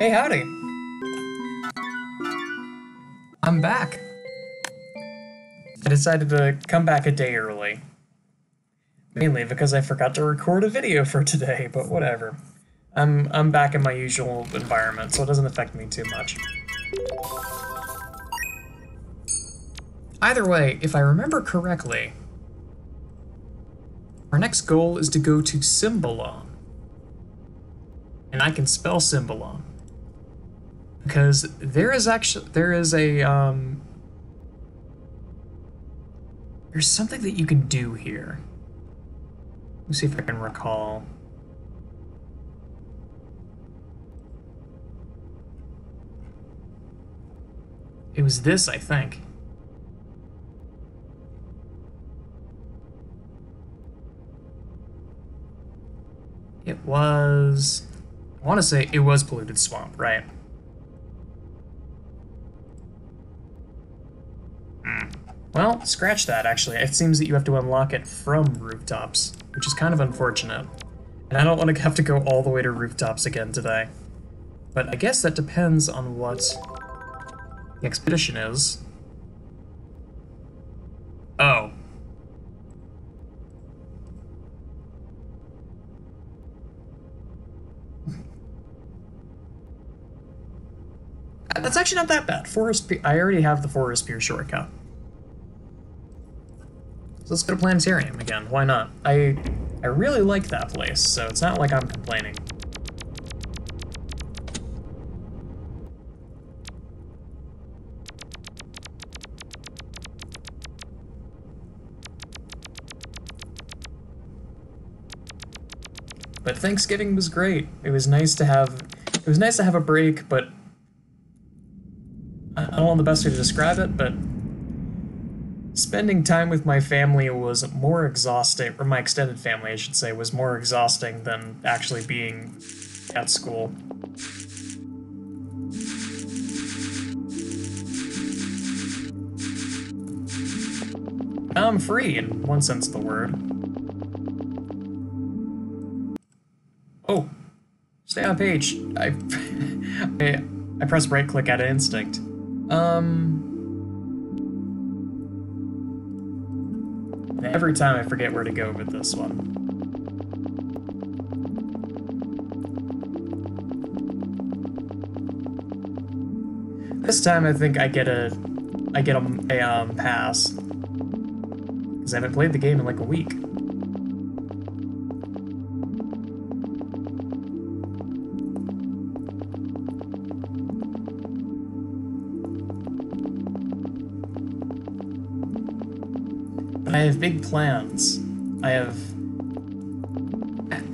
Hey, howdy. I'm back. I decided to come back a day early. Mainly because I forgot to record a video for today, but whatever. I'm I'm back in my usual environment, so it doesn't affect me too much. Either way, if I remember correctly, our next goal is to go to Symbalon. And I can spell Symbalon. Because there is actually there is a um there's something that you can do here. Let me see if I can recall. It was this, I think. It was... I want to say it was Polluted Swamp, right? Hmm. Well, scratch that, actually. It seems that you have to unlock it from rooftops, which is kind of unfortunate. And I don't want to have to go all the way to rooftops again today. But I guess that depends on what the expedition is. Oh. That's actually not that bad. Forest Pier, I already have the Forest Pier shortcut. Let's go to Planetarium again. Why not? I I really like that place, so it's not like I'm complaining. But Thanksgiving was great. It was nice to have it was nice to have a break, but I don't know the best way to describe it, but spending time with my family was more exhausting, or my extended family, I should say, was more exhausting than actually being at school. I'm free, in one sense of the word. Oh, stay on page. I, I, I press right click at an instinct. Um. Every time I forget where to go with this one. This time I think I get a, I get a, a um, pass. Because I haven't played the game in like a week. Have big plans. I have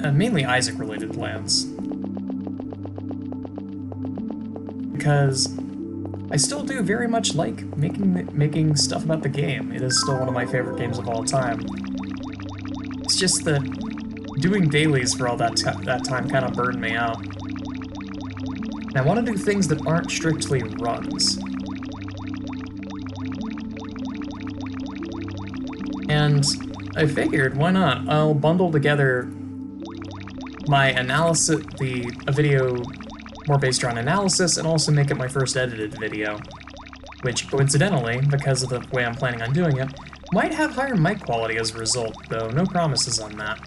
uh, mainly Isaac related plans. Because I still do very much like making making stuff about the game. It is still one of my favorite games of all time. It's just that doing dailies for all that that time kind of burned me out. And I want to do things that aren't strictly runs. And I figured, why not? I'll bundle together my analysis, the a video more based around analysis, and also make it my first edited video. Which, coincidentally, because of the way I'm planning on doing it, might have higher mic quality as a result, though no promises on that.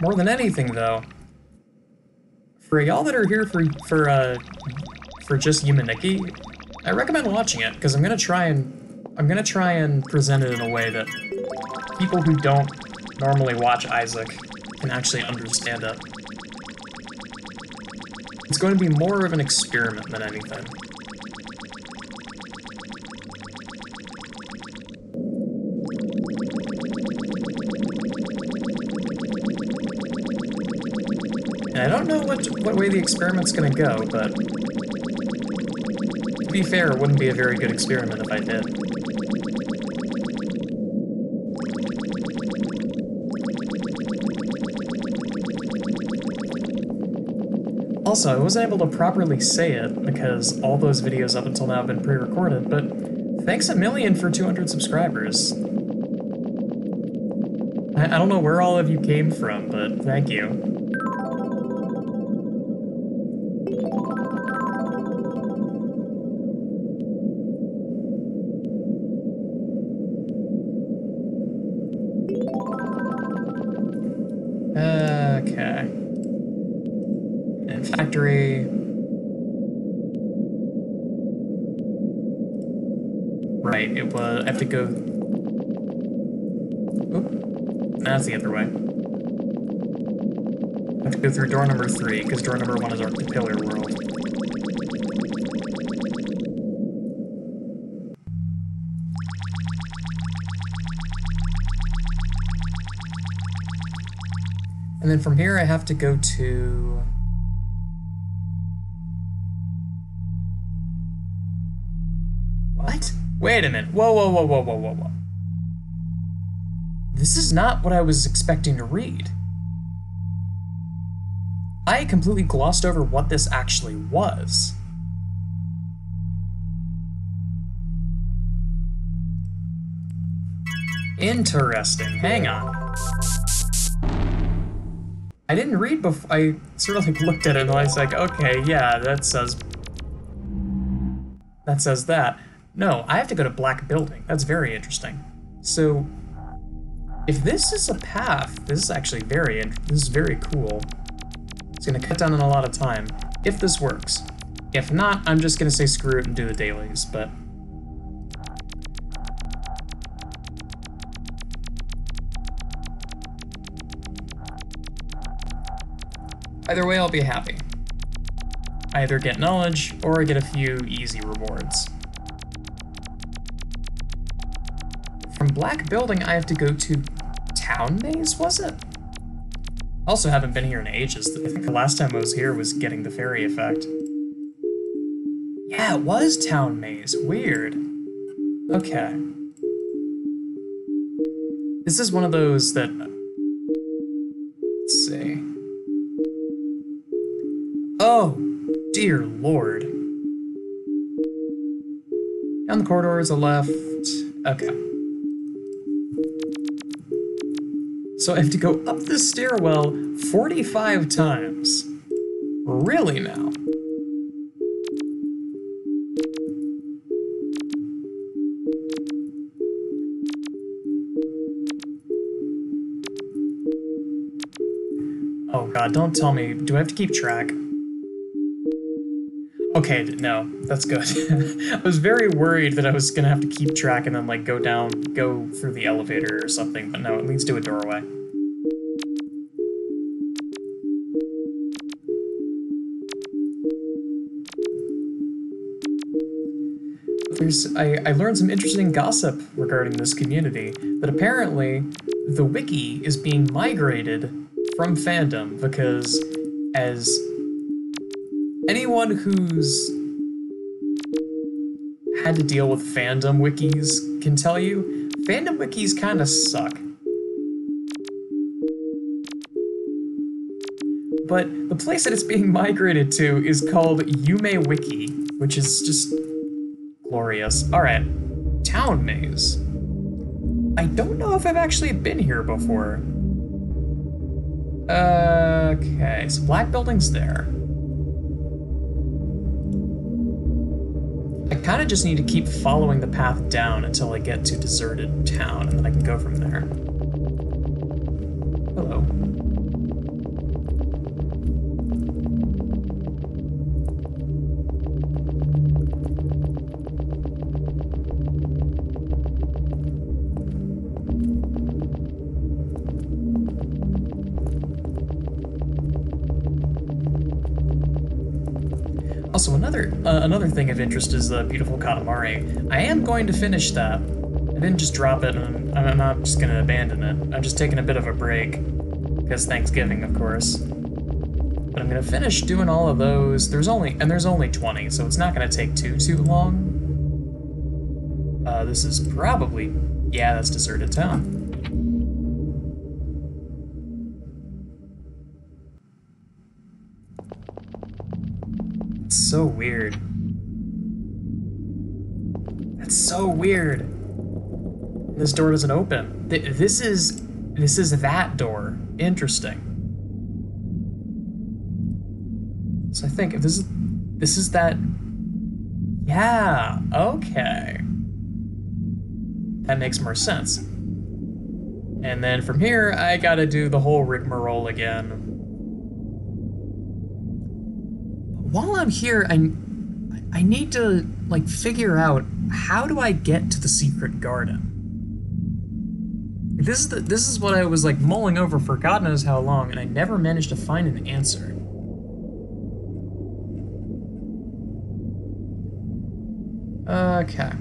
More than anything, though, for y'all that are here for for uh for just Yume 2kki, I recommend watching it because I'm gonna try and I'm gonna try and present it in a way that people who don't normally watch Isaac can actually understand it. It's going to be more of an experiment than anything. I don't know what, what way the experiment's gonna go, but... To be fair, it wouldn't be a very good experiment if I did. Also, I wasn't able to properly say it because all those videos up until now have been pre-recorded, but thanks a million for 200 subscribers. I, I don't know where all of you came from, but thank you. Three, because door number one is our pillar world. And then from here I have to go to... What? Wait a minute. Whoa, whoa, whoa, whoa, whoa, whoa, whoa. This is not what I was expecting to read. I completely glossed over what this actually was. Interesting. Hang on. I didn't read before. I sort of like looked at it and I was like, okay, yeah, that says. That says that. No, I have to go to Black Building. That's very interesting. So, if this is a path, this is actually very, this is very cool. It's gonna cut down on a lot of time, if this works. If not, I'm just gonna say screw it and do the dailies, but Either way, I'll be happy. I either get knowledge, or I get a few easy rewards. From Black Building, I have to go to Town Maze, was it? Also haven't been here in ages. I think the last time I was here was getting the fairy effect. Yeah, it was Town Maze. Weird. Okay. This is one of those that... Let's see. Oh, dear lord. Down the corridor is a left. Okay. So I have to go up the stairwell 45 times. Really now? Oh god, don't tell me. Do I have to keep track? Okay, no, that's good. I was very worried that I was gonna have to keep track and then like go down, go through the elevator or something, but no, it leads to a doorway. There's, I, I learned some interesting gossip regarding this community, that apparently the wiki is being migrated from fandom because as anyone who's had to deal with fandom wikis can tell you, fandom wikis kind of suck. But the place that it's being migrated to is called Yume Wiki, which is just glorious. Alright, Town Maze. I don't know if I've actually been here before. Uh, okay, so Black Building's there. I kind of just need to keep following the path down until I get to deserted town, and then I can go from there. Hello. Also, another uh, another thing of interest is the beautiful Katamari. I am going to finish that. I didn't just drop it, and I'm not just going to abandon it. I'm just taking a bit of a break, because Thanksgiving, of course. But I'm going to finish doing all of those. There's only and there's only 20, so it's not going to take too too long. Uh, this is probably yeah, that's deserted town. So weird. That's so weird. This door doesn't open. This is this is that door. Interesting. So I think if this is this is that Yeah, okay. That makes more sense. And then from here, I gotta do the whole rigmarole again. While I'm here, I, I need to, like, figure out how do I get to the secret garden? This is the, this is what I was like mulling over for God knows how long, and I never managed to find an answer. Okay.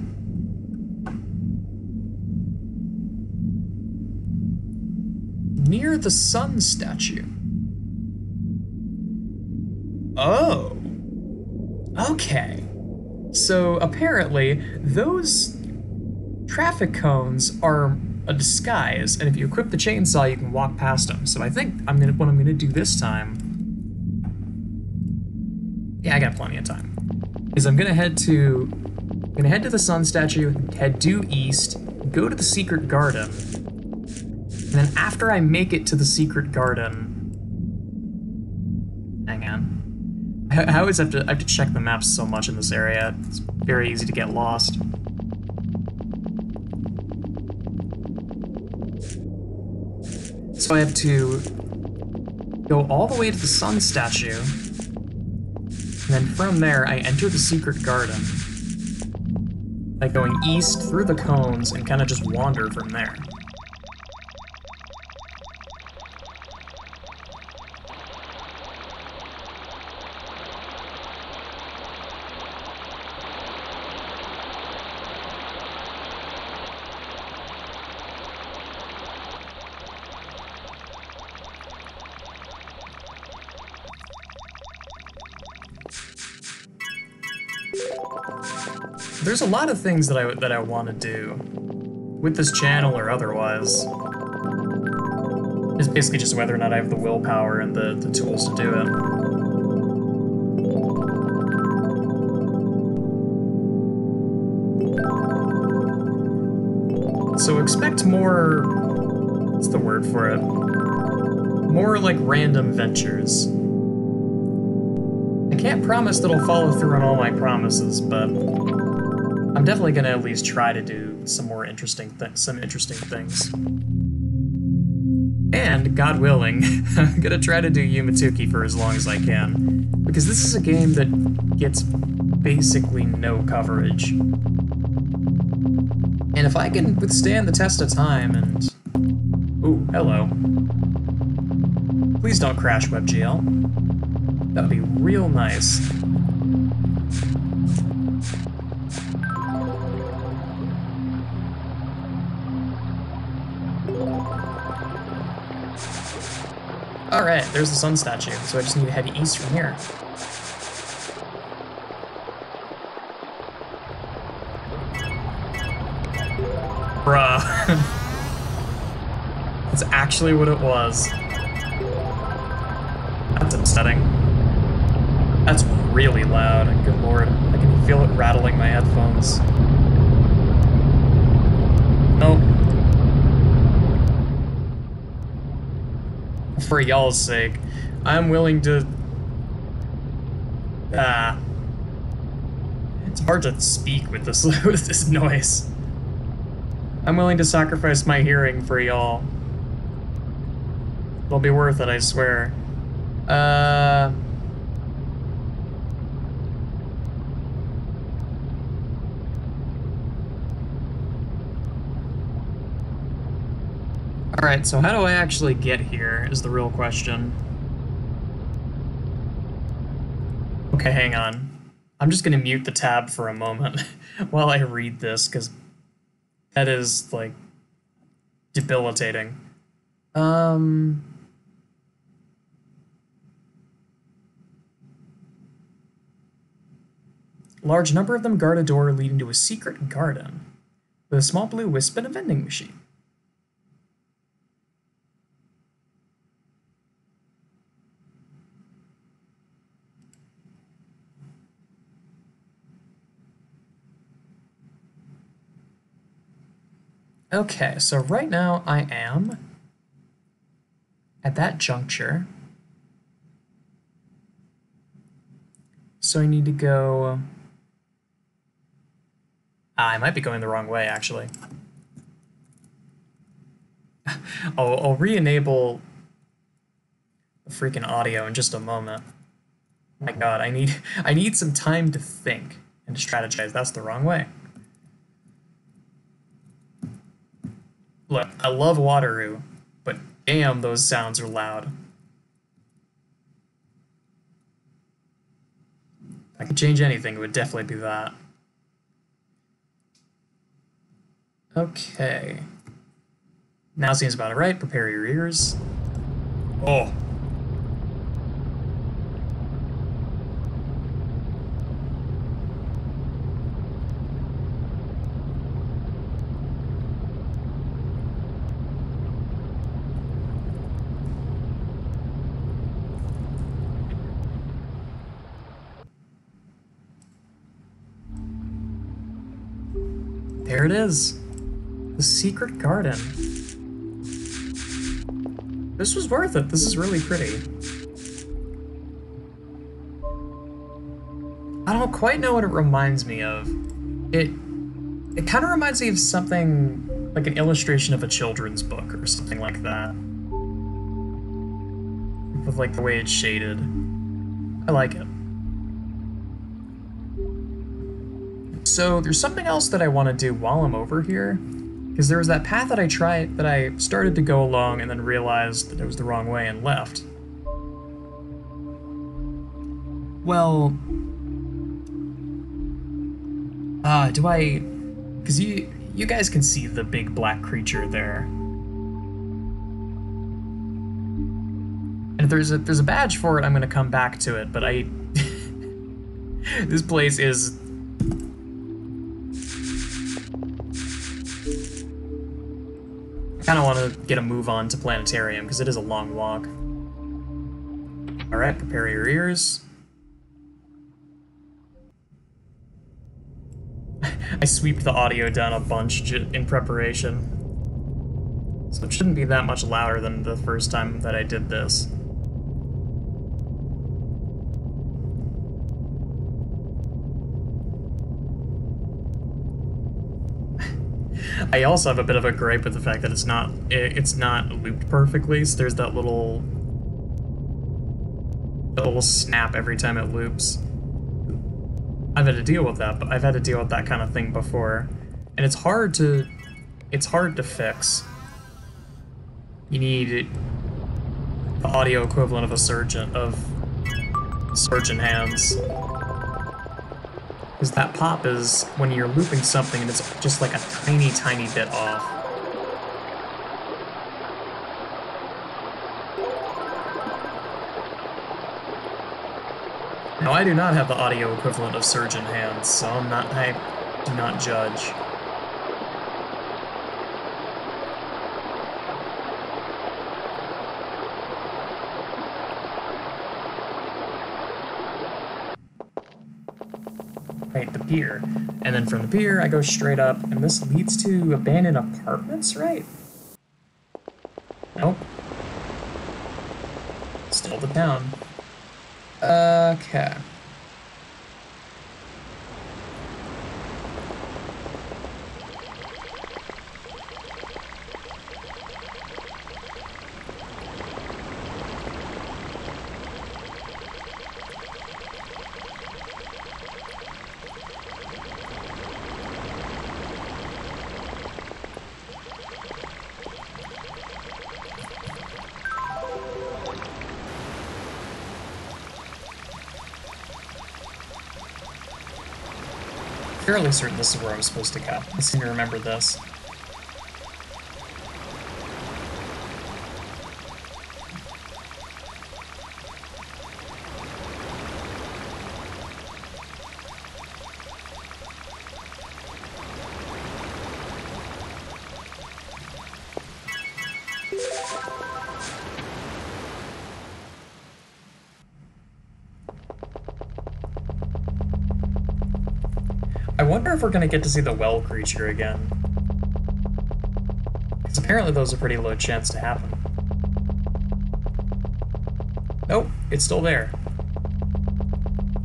Near the sun statue. Oh. Okay. So apparently, those traffic cones are a disguise, and if you equip the chainsaw, you can walk past them. So I think I'm gonna what I'm gonna do this time. Yeah, I got plenty of time. Is I'm gonna head to I'm gonna head to the sun statue, head due east, go to the secret garden, and then after I make it to the secret garden. Hang on. I, always have to I have to check the maps so much in this area. It's very easy to get lost. So I have to go all the way to the sun statue, and then from there I enter the secret garden by going east through the cones and kind of just wander from there. There's a lot of things that I that I want to do with this channel or otherwise. It's basically just whether or not I have the willpower and the, the tools to do it. So expect more. What's the word for it? More like random ventures. I can't promise that I'll follow through on all my promises, but Definitely gonna at least try to do some more interesting things, some interesting things. And, God willing, I'm gonna try to do Yume 2kki for as long as I can, because this is a game that gets basically no coverage. And if I can withstand the test of time and... Ooh, hello. Please don't crash WebGL. That would be real nice. Alright, there's the sun statue, so I just need to head east from here. Bruh. That's actually what it was. That's upsetting. That's really loud, good lord. I can feel it rattling my headphones. Nope. For y'all's sake, I'm willing to... Ah. It's hard to speak with this, with this noise. I'm willing to sacrifice my hearing for y'all. It'll be worth it, I swear. Uh... Alright, so how do I actually get here is the real question. Okay, hang on. I'm just gonna mute the tab for a moment while I read this, because that is, like, debilitating. Um... Large number of them guard a door leading to a secret garden, with a small blue wisp and a vending machine. Okay, so right now I am at that juncture. So I need to go... Ah, I might be going the wrong way, actually. I'll, I'll re-enable the freaking audio in just a moment. My god, I need I need some time to think and to strategize. That's the wrong way. Look, I love Wataru, but damn, those sounds are loud. I could change anything, it would definitely be that. Okay. Now seems about right. Prepare your ears. Oh. There it is. The secret garden. This was worth it. This is really pretty. I don't quite know what it reminds me of. It it kind of reminds me of something like an illustration of a children's book or something like that. With like the way it's shaded. I like it. So there's something else that I want to do while I'm over here. Because there was that path that I tried, that I started to go along and then realized that it was the wrong way and left. Well... Uh, do I... Because you, you guys can see the big black creature there. And if there's a, there's a badge for it, I'm to come back to it, but I... this place is kind of want to get a move on to Planetarium because it is a long walk. Alright, prepare your ears. I sweeped the audio down a bunch in preparation. So it shouldn't be that much louder than the first time that I did this. I also have a bit of a gripe with the fact that it's not it's not looped perfectly. So there's that little little snap every time it loops. I've had to deal with that, but I've had to deal with that kind of thing before, and it's hard to it's hard to fix. You need the audio equivalent of a surgeon of surgeon hands. Because that pop is when you're looping something and it's just like a tiny, tiny bit off. Now, I do not have the audio equivalent of surgeon hands, so I'm not, I do not judge. Pier. And then from the pier, I go straight up, and this leads to abandoned apartments, right? Nope. Still the town. Okay. Fairly certain this is where I'm supposed to go. I seem to remember this. Wonder if we're going to get to see the well creature again. Because apparently those are pretty low chance to happen. Nope, it's still there.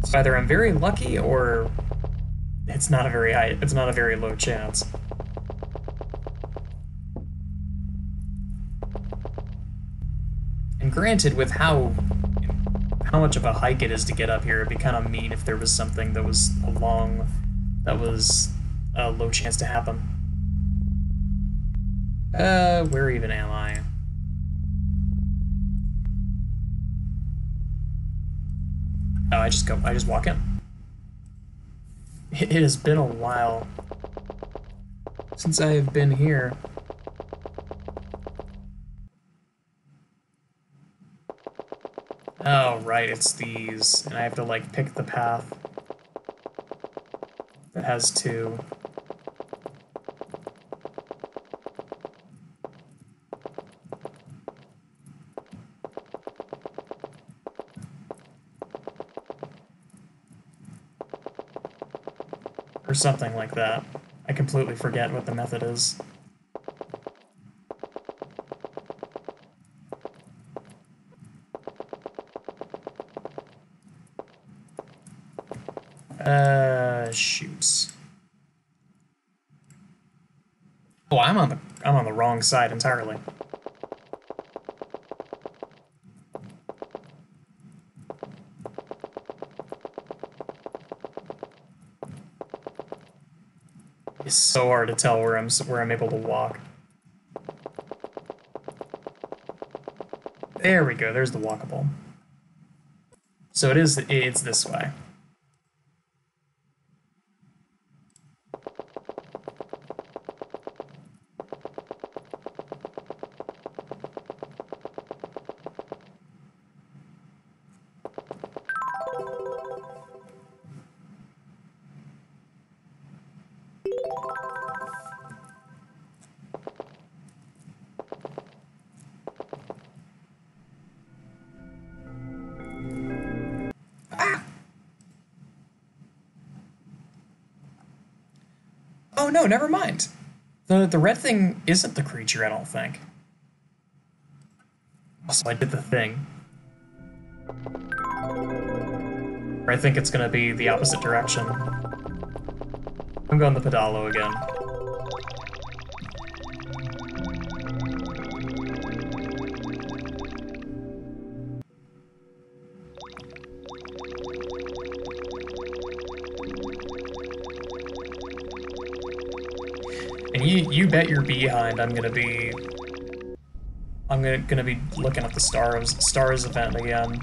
So either I'm very lucky or it's not a very high, it's not a very low chance. And granted, with how how much of a hike it is to get up here, it'd be kind of mean if there was something that was a long, that was a low chance to happen. Uh, where even am I? Oh, I just go, I just walk in. It has been a while since I have been here. Oh, right, it's these. And I have to, like, pick the path has two. Or something like that. I completely forget what the method is. Uh, shoots. Oh, I'm on the wrong side entirely. It's so hard to tell where I'm where I'm able to walk. There we go. There's the walkable. So it is. It's this way. Oh no, never mind. The the red thing isn't the creature, I don't think. So I did the thing. I think it's gonna be the opposite direction. I'm going the Pedalo again. You bet you bet your behind I'm gonna be I'm gonna gonna be looking at the stars stars event again.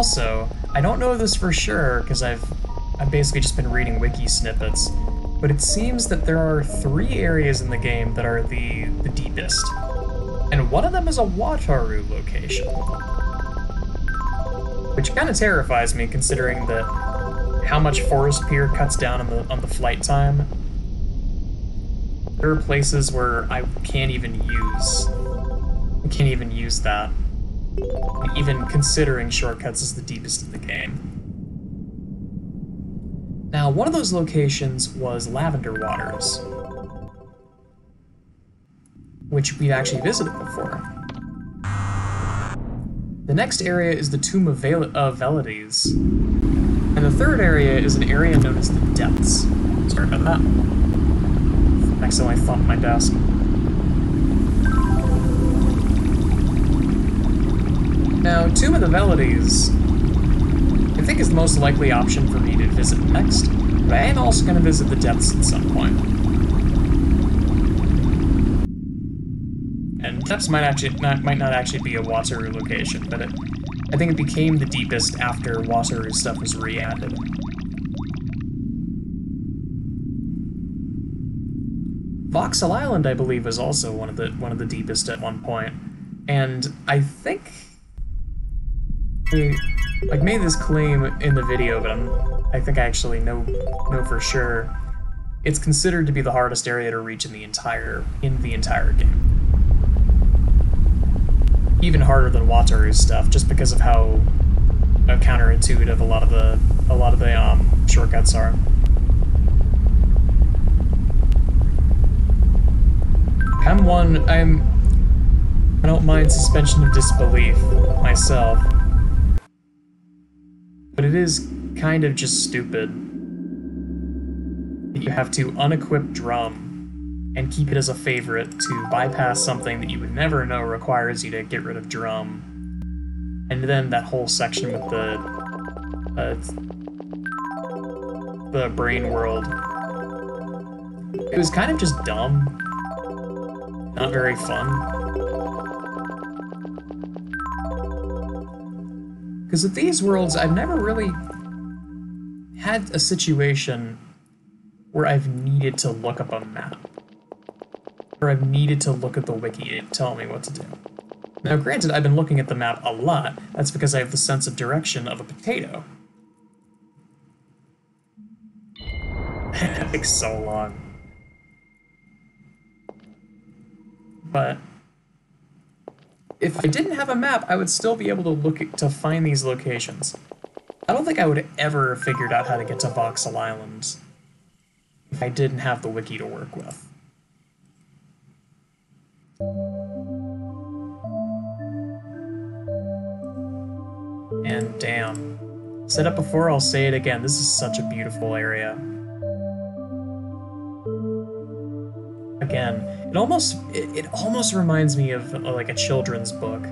Also, I don't know this for sure because I've I've basically just been reading wiki snippets, but it seems that there are three areas in the game that are the the deepest, and one of them is a Wataru location, which kind of terrifies me considering that how much Forest Pier cuts down on the on the flight time. There are places where I can't even use I can't even use that even considering shortcuts is the deepest in the game. Now, one of those locations was Lavender Waters, which we've actually visited before. The next area is the Tomb of, Vel Velides, and the third area is an area known as the Depths. Sorry about that. Accidentally thumped my desk. Now, Tomb of the Velides, I think is the most likely option for me to visit next, but I am also going to visit the depths at some point. And depths might actually not might not actually be a Wataru location, but it, I think it became the deepest after Wataru stuff was re-added. Voxel Island, I believe, was also one of the one of the deepest at one point, and I think I like made this claim in the video, but I'm I think I actually know know for sure. It's considered to be the hardest area to reach in the entire in the entire game. Even harder than Wataru's stuff, just because of how uh, counterintuitive a lot of the a lot of the um, shortcuts are. I'm one. I'm. I don't mind suspension of disbelief myself, but it is kind of just stupid. That you have to unequip drum and keep it as a favorite to bypass something that you would never know requires you to get rid of drum. And then that whole section with the uh, the brain world. It was kind of just dumb. Not very fun. Because with these worlds, I've never really had a situation where I've needed to look up a map. Or I've needed to look at the wiki to tell me what to do. Now granted, I've been looking at the map a lot, that's because I have the sense of direction of a potato. it takes so long. But if I didn't have a map, I would still be able to look to find these locations. I don't think I would ever have figured out how to get to Voxel Island if I didn't have the wiki to work with. And damn. Said it before, I'll say it again. This is such a beautiful area. Again, it almost it, it almost reminds me of like a children's book.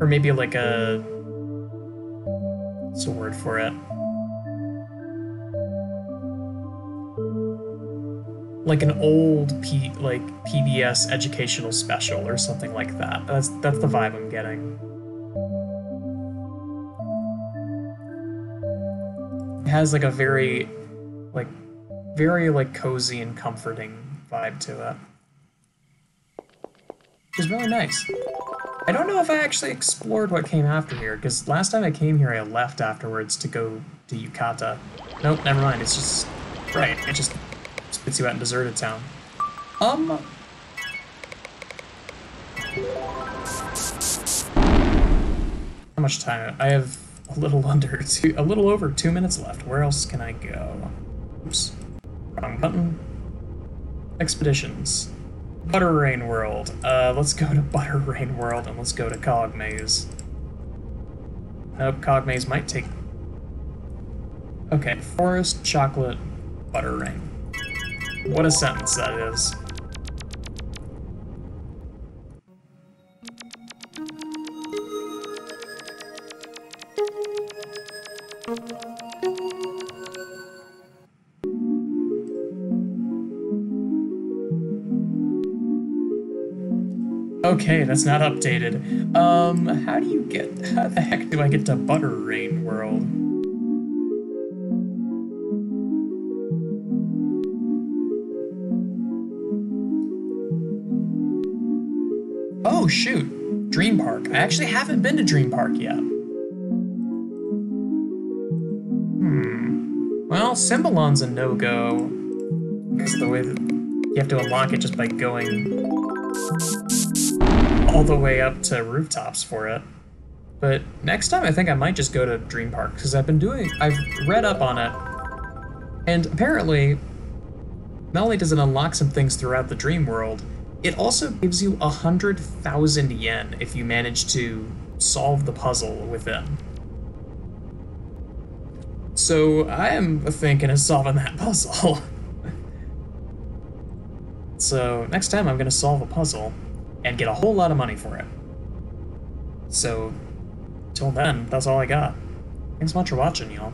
Or maybe like a what's a word for it? Like an old P like PBS educational special or something like that. That's that's the vibe I'm getting. Has like a very, like, very like cozy and comforting vibe to it. Is really nice. I don't know if I actually explored what came after here, because last time I came here I left afterwards to go to Yukata. Nope, never mind, it's just... Right, it just spits you out in Deserted Town. Um... How much time? I have a little under two, a little over two minutes left. Where else can I go? Oops, wrong button. Expeditions. Butter Rain World. Uh, let's go to Butter Rain World and let's go to Cog Maze. Nope, Cog Maze might take... Okay, Forest, Chocolate, Butter Rain. What a sentence that is. Okay, that's not updated. Um, how do you get, how the heck do I get to Butter Rain World? Oh, shoot. Dream Park. I actually haven't been to Dream Park yet. Hmm. Well, Cymbalon's a no-go. Because the way that you have to unlock it just by going all the way up to rooftops for it. But next time I think I might just go to Dream Park because I've been doing, I've read up on it. And apparently, not only does it unlock some things throughout the dream world, it also gives you a hundred thousand yen if you manage to solve the puzzle within. So I am thinking of solving that puzzle. so next time I'm going to solve a puzzle and get a whole lot of money for it. So, till then, that's all I got. Thanks so much for watching, y'all.